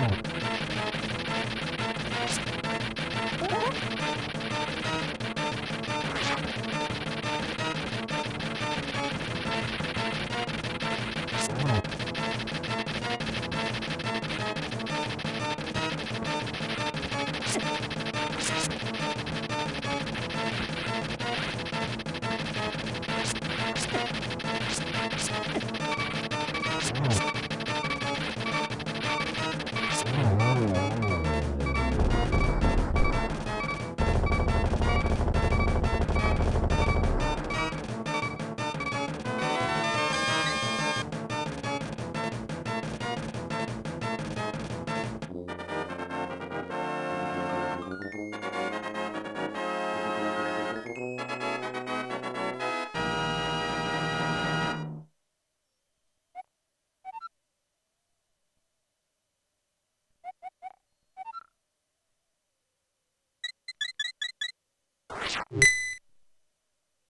Oh. Oh. you